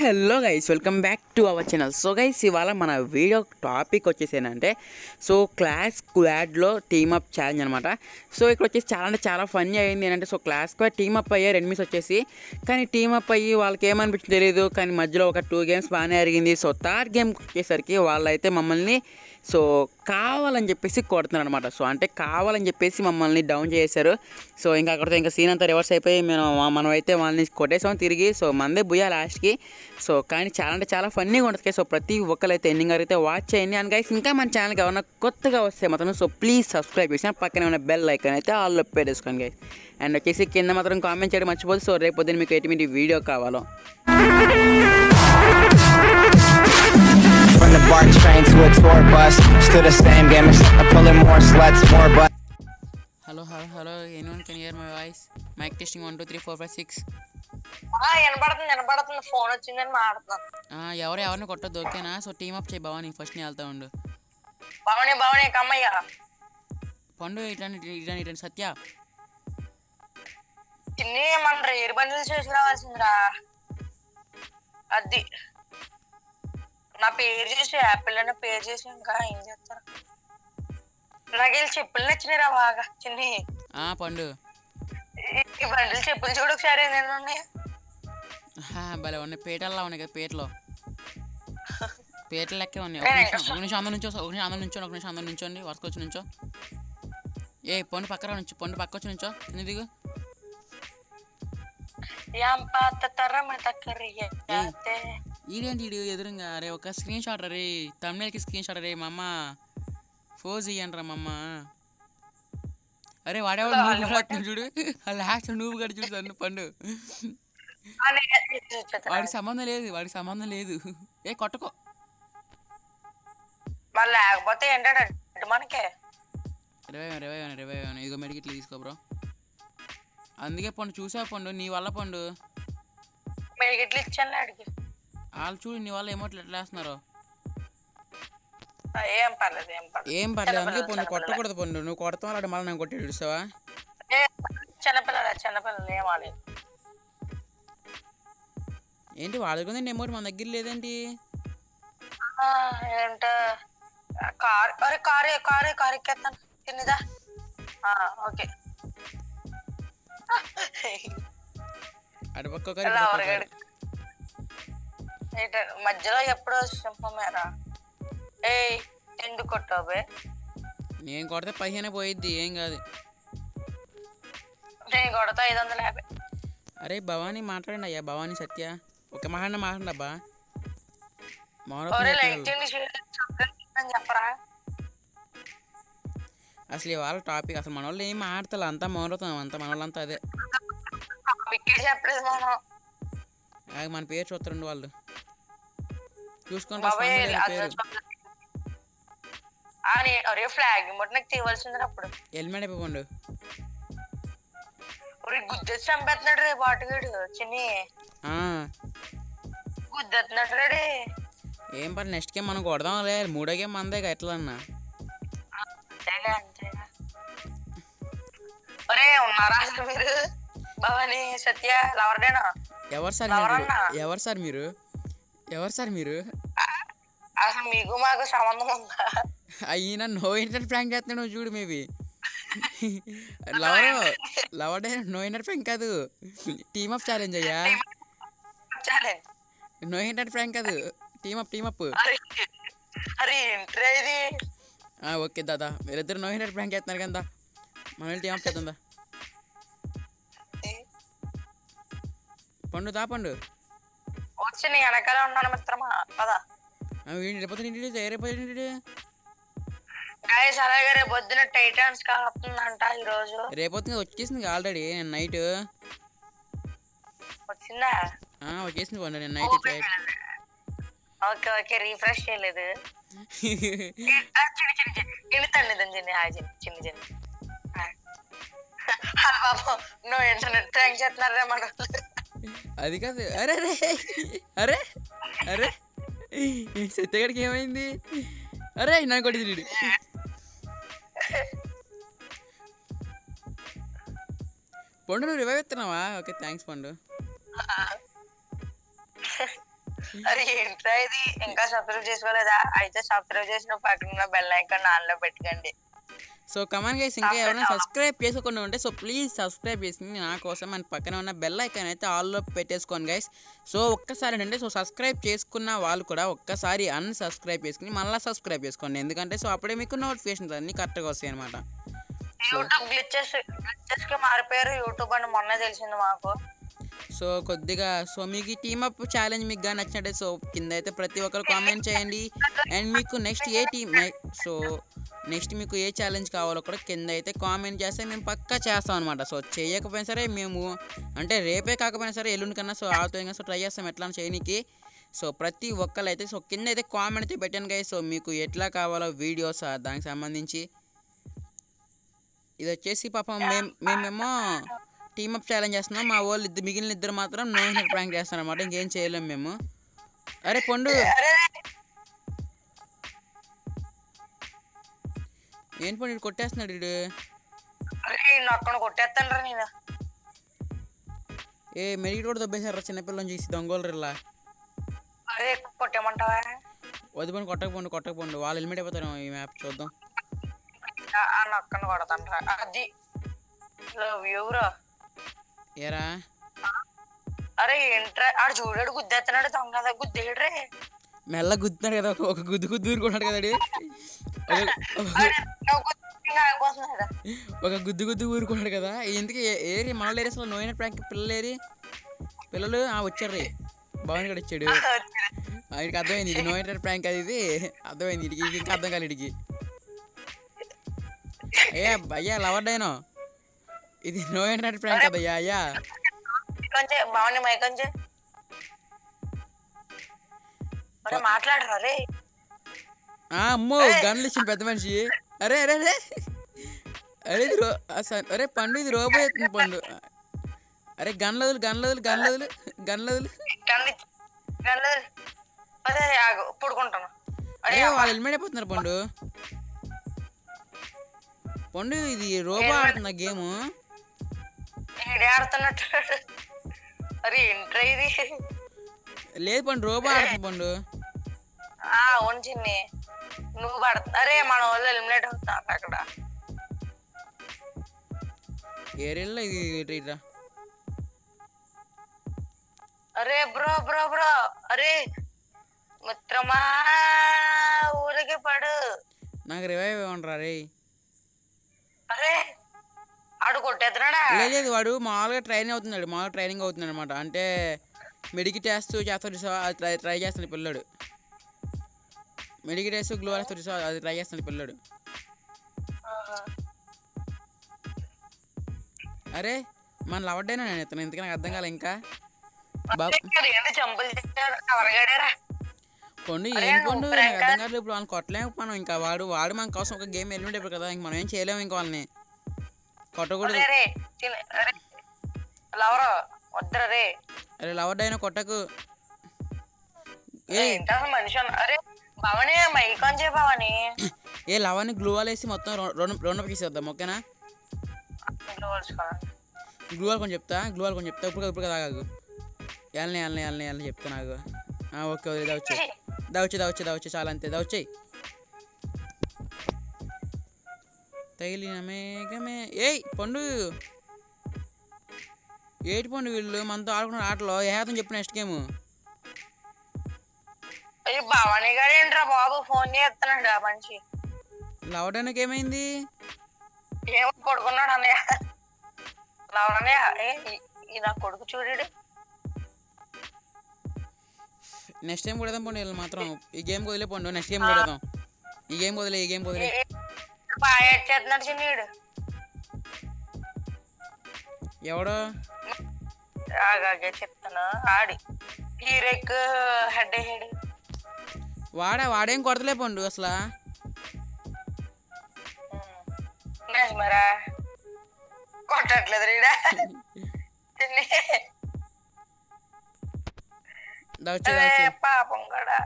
Hello guys welcome back to our channel so guys ఇవాళ మన video topic వచ్చేసి ఏంటంటే సో క్లాస్ క్వాడ్లో టీమప్ ఛాలెంజ్ అనమాట సో ఇక్కడ వచ్చేసి చాలా అంటే చాలా ఫన్నీ అయింది ఏంటంటే so class quad team up అయ్యారు ఎనిమిస్ వచ్చేసి. కానీ టీమప్ అయ్యి వాళ్ళకి ఏమనిపించింది తెలియదు కానీ మధ్యలో ఒక టూ గేమ్స్ బాగానే జరిగింది సో థర్డ్ గేమ్ వచ్చేసరికి వాళ్ళైతే మమ్మల్ని సో కావాలని చెప్పేసి కొడుతున్నారు అనమాట సో అంటే కావాలని చెప్పేసి మమ్మల్ని డౌన్ చేశారు. సో ఇంకా అక్కడితో ఇంకా సీన్ అంతా రివర్స్ అయిపోయి మేము మనం అయితే వాళ్ళని కొట్టేసాం తిరిగి. సో మందే బుయ్యా లాస్ట్కి. సో కానీ చాలా అంటే చాలా ఫన్నీగా ఉంటుంది సో ప్రతి ఒక్కరు అయితే ఎండింగ్ అయితే వాచ్ చేయండి. అండ్ గైస్ ఇంకా మన ఛానల్కి ఎవరైనా కొత్తగా వస్తే మాత్రం సో ప్లీజ్ సబ్స్క్రైబ్ చేసిన పక్కన ఉన్న బెల్ ఐకాన్ అయితే ఆల్లో పెట్టేసుకోండి గైస్ అండ్ వచ్చేసి కింద మాత్రం కామెంట్ చేయడం మర్చిపోదు సో రేపు పొద్దున్న మీకు ఎటువంటి వీడియో కావాలో. The BART train to a tour bus, still the same game except I'm pulling more sluts, more butts. Hello hello hello anyone can hear my voice mic testing one two three four five six ఆ, వినపడుతుంది వినపడుతుంది. Phone వచ్చిందని మాట్లాడుతున్నాను ఎవరు ఎవరిని కొట్టద్దు ఓకేనా? So team up చేయి Bhavani first నేను వెళ్తా ఉండు. భవని భవని కమ్మయ్య పండు ఇట్లాంటి ఇట్లాంటి ఇట్లాంటి సత్య. చిన్ని మన రేరు బండిలు చేసి రావాల్సిందిరా. అది. నా పేరు చేసి యాపిల్ అనే పేరు చేసి ఇంకా ఏం చేస్తారు నాకు వీళ్ళు చెప్పులు నచ్చినాయిరా బాగా చిన్ని. ఆ పండు. ఈ- బండిలు చెప్పులు చూడు ఒకసారి ఉన్నాయి? భలే ఉన్నాయి. పేటల్లా ఉన్నాయి కదా పేటలో. పేటలు లెక్కే ఉన్నాయి. ఒక నిమిషం ఒక నిమిషం అందరి నుంచో ఒక నిమిషం అందరి నుంచో ఒక నిమిషం అందరి నుంచోండి వరుసకు వచ్చి నుంచో. ఏ పండు పక్కన నుంచి పండు పక్క వచ్చి నుంచో. కింద దిగు. యాంపాత తరమ తక్కరియ్యే ఈడేంటి ఈడు ఎదురుగా? అరే ఒక స్క్రీన్ షాట్ రే తమిళకి స్క్రీన్ షాట్ రే మా అమ్మ ఫోజ్ ఇయ్యండి మా అమ్మ అరే వాడేవాడు నువ్వు కడుతున్నాడు చూడు. లాస్ట్ నువ్వు కడి చూడు తను పండు. వాడికి సంబంధం లేదు వాడికి సంబంధం లేదు. ఏ కొట్టకో. లేకపోతే ఏంటంటే మనకే. ఇదిగో మెడికిట్లు తీసుకో బ్రో. అందుకే పండు చూసా పండు? నీ వల్ల పండు. మీరు ఇట్లా ఇచ్చాను అడిగి. వాళ్ళు చూడు నీ వల్ల ఏమోట్లు ఎట్లా వేస్తున్నారు ఏం పర్లేదు ఏం పర్లేదు. ఏం పర్లేదు అందుకే పండు కొట్టకూడదు పండు నువ్వు. కొడతావు అలాంటి మళ్ళీ నేను కొట్టి చూసావా ఏ, చిన్నపిల్లల చిన్నపిల్లలు ఏం ఆడలేదు ఏంటి వాడుకుందండి ఎమోటి మన దగ్గర లేదేంటి? ఆ, ఏంట కార్ అరే కారు కారు కారు ఎక్కేస్తాను తిన్నదా? ఓకే. అటుపక్క మధ్యలో ఎప్పుడో సింహమేరా ఏ ఎందుకు కొట్టావు నేను కొడితే పదిహేనే పోయిద్ది ఏం కాదు. నేను కొడతా ఐదు వందల యాభై. అరే భవానీ మాట్లాడండి అయ్యా భవానీ సత్య. ఒక మాట్లాడిన మాట్లాడండి అబ్బా. చెప్పరా? అసలు ఇవాళ టాపిక్ అసలు మన వాళ్ళు ఏం మాడతలే అంతా మౌనత్వం అంతా మన వాళ్ళంతా అదే చెప్పలేదు మన. పేరు చూస్తారండి వాళ్ళు. చూసుకుంటా బాబాయ్ స్వామి అది పేరు. చూడలేదు. ఆ, నే- ఒరే ఫ్లాగ్ ఇంకోటి నాకు తీయవలసింది అప్పుడు. హెల్మెట్ అయిపోండు ఒరే గుద్దేసి చంపేస్తున్నాడు రే బాటుగాడు చిన్ని. గుద్దేస్తున్నాడు రే ఏం పని నెక్స్ట్ గేమ్ మనం కొడదాం లే మూడో గేమ్ మందే ఎట్లా అన్నా. ఒరే ఉన్నారా మీరు? భవాని సత్య లవర్డేనా ఎవరు సార్? ఎవరు సార్ మీరు? ఎవరు సార్ మీరు? అసలు మీకు మాకు సంబంధం ఉందా? అయినా నో ఇంటర్ ప్రాంక్ చేస్తున్నాడు చూడు maybe. Lover lover no inter prank కాదు. టీమ్ అప్ ఛాలెంజ్ అయ్యా. నో ఇంటర్ ప్రాంక్ కాదు. టీమ్ అప్ టీమ్ అప్ అరే ఇది? ఓకే దాదా. మీరిద్దరు నో ఇంటర్ ప్రాంక్ చేస్తున్నారు కదా. మన టీమ్ అప్ చేద్దాం. పండు దా పండు. వచ్చి నీ వెనకాలే ఉన్నాను మిత్రమా? పదా. ఇంటి రేపొద్దు గాయస్ అలాగే రేపు పొద్దున టైటాన్స్ కాపుతుందంట ఈ రోజు రేపొద్దున వచ్చేసింది ఆల్రెడీ నేను నైట్. వచ్చిందా? వచ్చేసింది పండు నేను నైట్ ఓకే. ఓకే రీఫ్రెష్ చేయలేదు. ఆ, చిన్ని చిన్ని చిన్ని. చిన్ని బాబు నువ్వు ఇంటర్నెట్ ట్యాంక్ చేస్తున్నారా మన అది కాదు. అరే అరే అరే అరే. సత్యగడికి ఏమైంది? అరే నన్ను కొట్టి తిరిగి పండు నువ్వు రివైవ్ ఎత్తున్నావా ఓకే థ్యాంక్స్ పండు. అరే ఏంట్రా ఇది? ఇంకా సబ్స్క్రైబ్ చేసుకోలేదా? అయితే సబ్స్క్రైబ్ చేసిన పక్కన బెల్ ఐకాన్ ఆన్లో పెట్టుకోండి. సో కమాన్ గైస్ ఇంకా ఎవరైనా సబ్స్క్రైబ్ చేసుకోకుండా ఉంటే సో ప్లీజ్ సబ్స్క్రైబ్ చేసుకుని నా కోసం మన పక్కన ఉన్న బెల్ ఐకాన్ అయితే ఆల్లో పెట్టేసుకోండి గైస్ సో ఒక్కసారి అంటే సో సబ్స్క్రైబ్ చేసుకున్న వాళ్ళు కూడా ఒక్కసారి అన్సబ్స్క్రైబ్ చేసుకుని మళ్ళీ సబ్స్క్రైబ్ చేసుకోండి. ఎందుకంటే సో అప్పుడే మీకు నోటిఫికేషన్స్ అన్నీ కరెక్ట్గా వస్తాయి అనమాట యూట్యూబ్ గ్లిచెస్ గ్లిచెస్కి మారిపోయారు. యూట్యూబ్ అని మొన్నే తెలిసింది మాకు. సో కొద్దిగా సో మీకు ఈ టీమ్ అప్ ఛాలెంజ్ మీకు కానీ నచ్చినట్టే సో కింద అయితే ప్రతి ఒక్కరు కామెంట్ చేయండి. అండ్ మీకు నెక్స్ట్ ఏ టీమ్ సో నెక్స్ట్ మీకు ఏ ఛాలెంజ్ కావాలో కూడా కింద అయితే కామెంట్ చేస్తే మేము పక్కా చేస్తాం అనమాట సో చేయకపోయినా సరే మేము అంటే రేపే కాకపోయినా సరే ఎల్లుండి కన్నా సో ఆతో సో ట్రై చేస్తాం ఎట్లా చేయనీకి. సో ప్రతి ఒక్కరు అయితే సో కింద అయితే కామెంట్ అయితే పెట్టాను కదా సో మీకు ఎట్లా కావాలో వీడియోస్ దానికి సంబంధించి. ఇది వచ్చేసి పాపం మేము మేమేమో టీమ్ అప్ ఛాలెంజ్ చేస్తున్నాం. మా వాళ్ళు ఇద్దరు మిగిలిన ఇద్దరు మాత్రం నో హెడ్ ప్రాంక్ చేస్తాం అనమాట ఇంకేం చేయలేం మేము. అరే పండు. ఏం పండు కొట్టేస్తున్నాడు నేను. ఏ మెరిగి కూడా దొబ్బేశారు చిన్నపిల్లని చూసి దొంగోలు రిల్లా కొట్టేమంటావా వద్దు పండు కొట్టకపోండి కొట్టకపోండి వాళ్ళు హెల్మెట్ అయిపోతారు ఈ మ్యాప్ చూద్దాం. నక్కను కొడతాంట్రా అది. లవ్ ఏరా? అరే ఏంట్రా? ఆడు చూడాడు గుద్దేస్తున్నాడు దొంగ మెల్ల గుద్దుతున్నాడు కదా ఒక- గుద్దు గుద్దు ఊరుకున్నాడు కదా. ఒక- గుద్దు గుద్దు ఊరుకున్నాడు కదా. ఎందుకు ఏరి మనలో ఏరి అసలు నోయిన ప్రాంక్ పిల్లలు ఏరి? పిల్లలు? ఆ వచ్చారు రే. భవన్ గడు వచ్చాడు. ఆయనకి అర్థమైంది ఇది నో ఇంటర్ ప్రాంక్ అది ఇది. అర్థమైంది ఇడికి ఇంకా అర్థం కాలేదు ఇడికి ఏ అయ్యా లవర్ డైనో? ఇది నో ఇంటర్నెట్ ప్రాంక్ కదయ్యా అయ్యా మైకంచే బాగుంది మైకంచే మరి మాట్లాడరా రే. ఆ, అమ్మో గన్లు ఇచ్చిన పెద్ద మనిషి. అరే అరే అరే. అరే ఇది రో అరే పండు ఇది రోబో ఎత్తుంది పండు. అరే గన్లు వదులు గన్లు వదులు గన్లు వదులు గన్లు వదులు. అదే పుడుకుంటాను. అరే అరే వాళ్ళు హెల్మెట్ అయిపోతున్నారు పండు. పండు ఇది రోబో ఆడుతున్న గేమ్. ఆడుతున్నట్టు అరే ఏంట్రా ఇది? లేదు పండు రోబో ఆడుతుంది పండు. ఆ అవును చిన్ని. నువ్వు పడుతు. అరే మన వాళ్ళు ఎలిమినేట్ అవుతున్నారు అక్కడ. ఏరియల్లో ఇది ఇట్రా అరే బ్రో బ్రో బ్రో. అరే మిత్రమా ఊరికి పడు. నాకు రివైవ్ ఇవ్వండిరా రే అరే ఆడు కొట్టేస్తున్నాడా లేదు వాడు మామూలుగా ట్రైనింగ్ అవుతున్నాడు మామూలుగా ట్రైనింగ్ అవుతున్నాడు అనమాట అంటే మెడికి టెస్ట్ చేస్తాడు అది ట్రై ట్రై చేస్తాడు పిల్లడు. మెడికి టెస్ట్ గ్లో వేస్తాడు అది ట్రై చేస్తాడు పిల్లడు. అరే మన లవడ్డైనా నేను ఇతను ఎందుకు నాకు అర్థం కాలే ఇంకా. పండు ఏం పండు? నాకు అర్థం కాదు ఇప్పుడు వాళ్ళని కొట్టలేము మనం ఇంకా. వాడు వాడు మన కోసం ఒక గేమ్ ఎలిమినేట్ అయిపోయి కదా ఇంక మనం ఏం చేయలేము ఇంకా వాళ్ళని. కొట్టకూడదు. లవరు వద్దరా రే. అరే లవడ్డైనా కొట్టకు. ఏ మనిషి అరే భవని మైకాన్ చే భవని. ఏ లవాన్ని గ్లూ వాల్ వేసి మొత్తం రౌండ్ రౌండ్ అప్ చేసేద్దాం ఓకేనా? ఇంట్లో కలుసుకోవాలి. గ్లూ వాల్ కొంచెం చెప్తా గ్లూ వాల్ కొంచెం చెప్తా ఇప్పుడు ఇప్పుడు ఆగు. వెళ్ళని వెళ్ళని వెళ్ళని వెళ్ళని చెప్తా నాకు ఓకే వదిలే దా వచ్చే దా వచ్చే దా వచ్చే దా వచ్చే చాలా అంతే దా తగిలిన మేఘమే. ఏయ్ పండు. ఏటి పండు వీళ్ళు? మనతో ఆడుకున్న ఆటలో. ఏ హేతం చెప్పు నెక్స్ట్ గేమ్ భవానీ గారు ఏంట్రా బాబు? ఫోన్ చేస్తున్నాడు ఆ మనిషి. లవడానికి ఏమైంది? ఏమో పడుకున్నాడు అన్నయ్య. నా కొడుకు చూడు నెక్స్ట్ టైం కొడదాం పండు వీళ్ళు మాత్రం. ఈ గేమ్ వదిలే పండు. నెక్స్ట్ గేమ్ కొడదాం. ఈ గేమ్ వదిలే ఈ గేమ్ వదిలే. బాగా చేస్తున్నాడు చిన్నీడు ఎవడో? ఆగాగే చెప్తాను ఆడి. హీరోక్ హెడ్ హెడ్. వాడా వాడేం కొడతలే పండు అసలు. మరా. కొట్టట్లేదు రీడా. పాపం కూడా.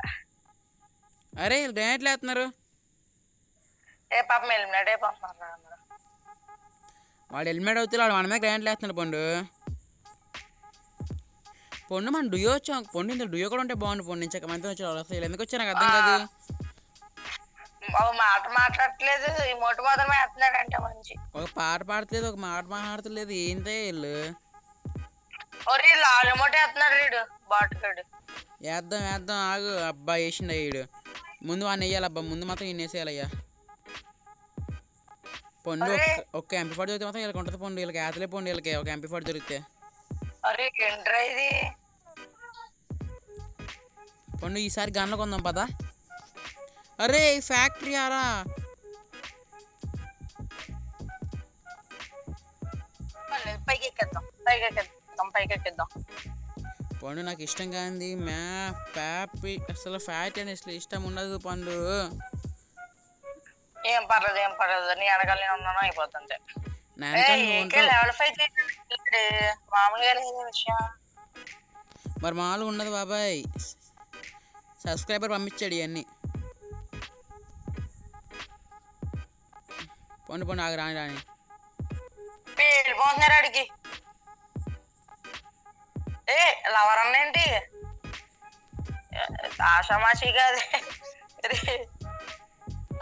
అరే గ్రానైట్లు వేస్తున్నారు. ఏ పాపం వెళ్ళినాడే పంపన్నారు అందరూ వాడు హెల్మెట్ అవుతే వాడు మన మీద గ్రానైట్లు వేస్తున్నాడు పండు. పొండు మన డుయో వచ్చాం. పొండు ఇంత డుయో కూడా ఉంటే బాగుండు పొండు నుంచి మనతో వచ్చారు అసలు ఎందుకు వచ్చా నాకు అర్థం కాదు. మాట మాట్లాడట్లేదు. ఈ మొట్ట మాత్రమే వేస్తున్నాడంటే మంచి ఒక పాట పాడట్లేదు ఒక మాట మాట్లాడతలేదు ఏంటే వీళ్ళు? ఒరే లాల్ మొట్ట వేస్తున్నాడు వీడు. బాటుగాడు. వేద్దాం వేద్దాం. ఆగు. అబ్బా వేసిండు వీడు. ముందు వాడిని వేయాలి అబ్బా ముందు మాత్రం ఈయన వేసేయాలయ్యా. పండు. ఒక్క- ఫోర్ దొరికితే మాత్రం వీళ్ళకి ఉంటుంది పండు వీళ్ళకి ఏతలే పండు వీళ్ళకి ఒక ఎంపీ ఫోర్ దొరికితే. అరే ఏంట్రా ఇది? పండు ఈసారి గన్లో కొందాం పదా. అరే ఈ ఫ్యాక్టరీ ఆరా. పండు నాకు ఇష్టం కాంది మ్యా ప్యాపి అసలు ఫ్యాట్ అని అసలు ఇష్టం ఉండదు పండు. ఏం పర్లేదు ఏం పర్లేదు. నీ వెనకాల నేను ఉన్నాను అయిపోతుంది. లెవెల్ ఫైవ్ మామూలుగా విషయం? మరి మామూలుగా ఉండదు బాబాయ్. సబ్స్క్రైబర్ పంపించాడు ఇవన్నీ. పండు పండు ఆగి రాని రాని. వెళ్ళిపోతున్నారు అడిగి ఏ లవర్ అన్నేంటి ఆషామాషి కాదు.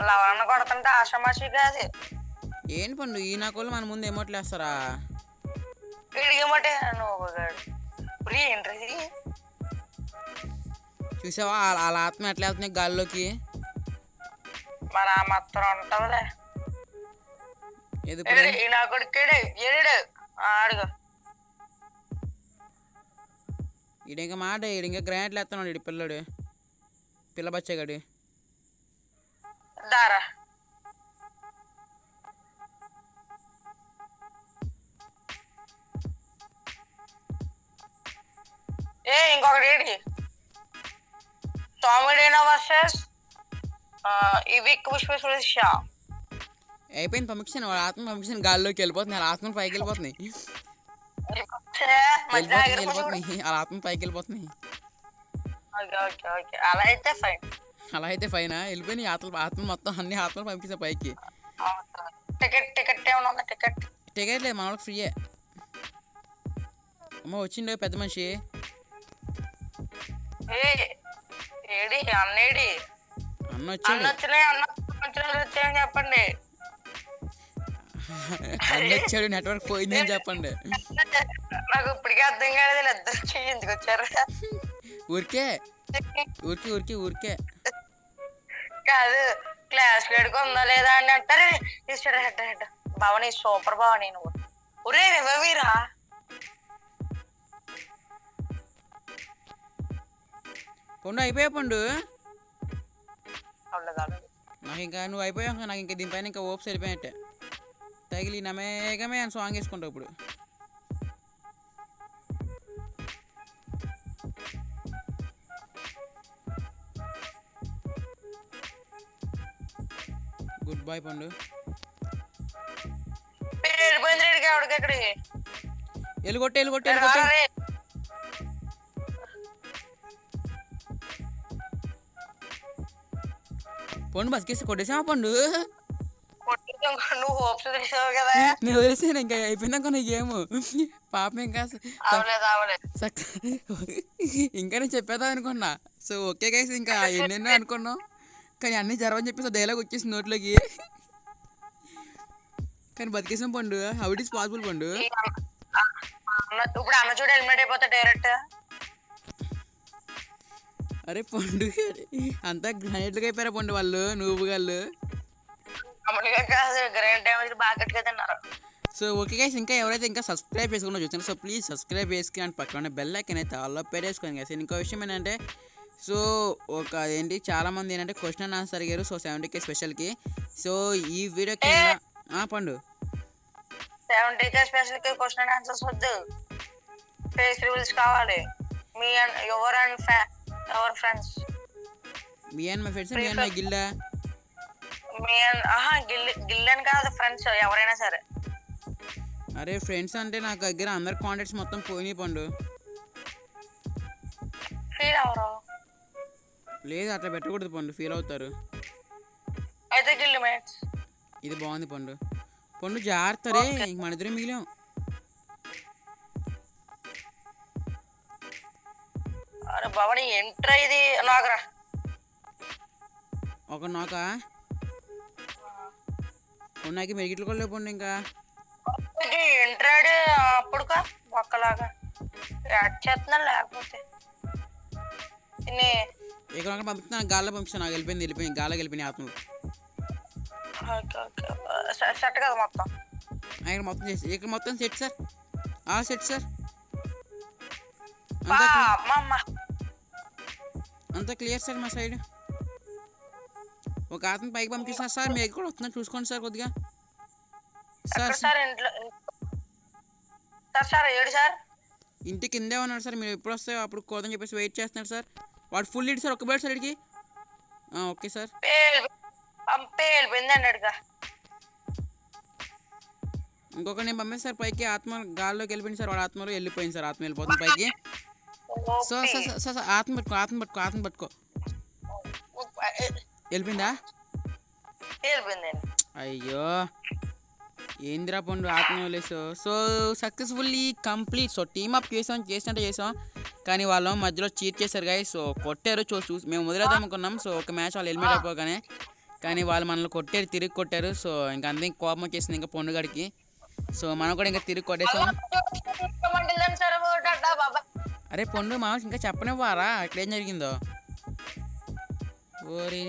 అన్న కొడుతుంటే ఆషామాషి కాదు. ఏంటి పండు ఈ నా కోళ్ళు మన ముందు ఎమోట్లు వేస్తారా ఇడిగమంటే నువ్వు ప్రీ ఏంటి? చూసావా? వాళ్ళ- ఆత్మ ఎట్లా వెళ్తున్నాయి గాల్లోకి? ఆ మాత్రం ఉంటుందిలే. ఈ నా కొడుకేడు ఏడు అడుగు. ఈడు ఇంకా మాట ఈడు ఇంకా గ్రానైట్లు వేస్తున్నాడు ఈడు పిల్లడు. పిల్ల బచ్చగాడు. దారా ఏ ఇంకొకటి ఏంటి టామిడేనా వర్సెస్ ఇవి పుష్ప షా అయిపోయింది పంపించాను వాళ్ళ ఆత్మ పంపించాను గాల్లోకి వెళ్ళిపోతుంది వాళ్ళ ఆత్మ పైకి వెళ్ళిపోతున్నాయి మధ్య వెళ్ళిపోతున్నాయి వెళ్ళిపోతున్నాయి వాళ్ళ ఆత్మ పైకి వెళ్ళిపోతున్నాయి ఓకే ఓకే ఓకే అలా అయితే ఫైన్ అలా అయితే పైన వెళ్ళిపోయినాయి ఆత్మ ఆత్మ మొత్తం అన్ని ఆత్మలు పంపించా పైకి. టికెట్ టికెట్ ఏమైనా టికెట్. టికెట్ లేదు మా వాళ్ళకి ఫ్రీయే అమ్మ వచ్చిండే పెద్ద మనిషి. ఏడి అన్నేడి? అన్న వచ్చాడు. అన్న చెప్పండి. అన్న వచ్చాడు నెట్వర్క్ పోయిందని చెప్పండి. నాకు ఇప్పటికే అర్థం కాలేదు ఎందుకు వచ్చారు? ఊరికే ఊరికే ఊరికే ఊరికే. కాదు. క్లాస్ లేడుకు ఉందా లేదా అని అంటారు. ఇస్తాడు head head. Bhavani super Bhavani నువ్వు. ఒరే వీరా? పండు అయిపోయా పండు? నాకు ఇంకా నువ్వు అయిపోయాక నాకు ఇంకా దీనిపైన ఇంకా ఓప్స్ వెళ్ళిపోయినట్టే తగిలి నమేగమే అని సాంగ్ వేసుకుంటావు ఇప్పుడు. గుడ్ బాయ్ పండు. ఎలుగొట్టే ఎలుగొట్టే ఎలుగొట్టే. పండు బస్కేసి కొట్టేసామా పండు? నువ్వు హోప్స్ తెచ్చావు కదా. నేను వదిలేసాను ఇంకా అయిపోయిందాక నీ గేమ్. పాపం ఇంకా ఇంకా నేను చెప్పేదా అనుకున్నా. సో ఓకే గైస్ ఇంకా ఎన్నెన్నో అనుకున్నాం. కానీ అన్నీ జరగని చెప్పేసి డైలాగ్ వచ్చేసి నోట్లోకి. కానీ బతికేసాం పండు. హౌ ఇట్ ఈస్ పాసిబుల్ పండు? ఇప్పుడు అన్న చూడు హెల్మెట్ అయిపోతా డైరెక్ట్ అరే పండు అంతా గ్రానైట్లుగా అయిపోయారా పండు వాళ్ళు? నువ్వు వాళ్ళు? సో ఓకే గైస్ ఇంకా ఎవరైతే ఇంకా సబ్స్క్రైబ్ చేసుకున్నా చూస్తున్నారు సో ప్లీజ్ సబ్స్క్రైబ్ చేసుకుని అండ్ పక్కన బెల్ ఐకన్ అయితే ఆల్లో పెట్టేసుకోండి గైస్ ఇంకో విషయం ఏంటంటే సో ఒక ఏంటి చాలా మంది ఏంటంటే క్వశ్చన్ ఆన్సర్ అడిగారు. So seventy K. స్పెషల్కి సో ఈ వీడియో కింద ఆ, పండు. సెవెంటీ కే స్పెషల్కి క్వశ్చన్ ఆన్సర్స్ వద్దు. ఫేస్ రివీల్స్ కావాలి. Me and ever and ever friends me and my friends me and my గిల్లా me and ఆహా గిల్ గిల్లన్ కాదు ఫ్రెండ్స్ ఎవరైనా సరే. అరే ఫ్రెండ్స్ అంటే నాకు దగ్గర అందరి కాంటాక్ట్స్ మొత్తం పోయినాయి పండు. ఫీల్ అవరు. లేదు అట్లా పెట్టకూడదు పండు. ఫీల్ అవుతారు. ఇది బాగుంది పండు. పండు జాగ్రత్త రే ఇంక మన ఇద్దరే మిగిలాం. అరే ఎంటర్ ఇది నాకురా. ఒక నోక? ఉన్నాకి మెరిగిట్లు కూడా లేకుండా ఇంకా. ఎంట్రాడు అప్పుడుకా ఒక్కలాగా. యాడ్ చేస్తున్నాను లేకపోతే. ఇన్ని ఇక్కడ అక్కడ పంపిస్తున్నా గాల్లో పంపిస్తాను నాకు వెళ్ళిపోయింది వెళ్ళిపోయింది గాల్లో వెళ్ళిపోయినాయి ఆత్మలు సెట్ కదా మొత్తం? ఇక్కడ మొత్తం చేసి ఇక్కడ మొత్తం సెట్ సార్. ఆ సెట్ సార్. అంతా క్లియర్? సార్ మా సైడ్? ఒక ఆత్మ పైకి పంపిస్తున్నా సార్ మీరు కూడా వస్తున్నా చూసుకోండి సార్ కొద్దిగా. సార్ ఎక్కడ సార్ సార్ సార్ ఏడు సార్? ఇంటి కిందే ఉన్నాడు సార్ మీరు ఎప్పుడు వస్తాయో అప్పుడు కోదని చెప్పేసి వెయిట్ చేస్తున్నాడు సార్. వాడు ఫుల్ ఇడ్ సార్ ఒక బెడ్ సార్ ఇడికి. Okay sir. ఇంకొక నేను పంపిస్తాను సార్ పైకి ఆత్మ గాల్లోకి వెళ్ళిపోయింది సార్ వాడు ఆత్మలో వెళ్ళిపోయింది సార్ ఆత్మ వెళ్ళిపోతుంది పైకి. సో సార్ సార్, ఆత్మ పట్టుకో ఆత్మ పట్టుకో ఆత్మ పట్టుకో. వెళ్ళిపోయిందా? అయ్యో. ఏందిరా పండు ఆత్మ వదిలేసు so successfully complete so team up చేసాం చేసినట్టే చేసాం. కానీ వాళ్ళు మధ్యలో చీట్ చేశారు గాయ సో కొట్టారు చూ చూసి మేము వదిలేద్దాం అనుకున్నాం. సో ఒక మ్యాచ్ వాళ్ళు హెల్మెట్ అయిపోగానే కానీ వాళ్ళు మనల్ని కొట్టారు తిరిగి కొట్టారు. సో ఇంకా అంతే కోపం వచ్చేసింది ఇంకా పొండుగడికి సో మనం కూడా ఇంకా తిరిగి కొట్టేసాం. అరే పండు మా ఇంకా చెప్పనివ్వారా? అక్కడ ఏం జరిగిందో? ఓరి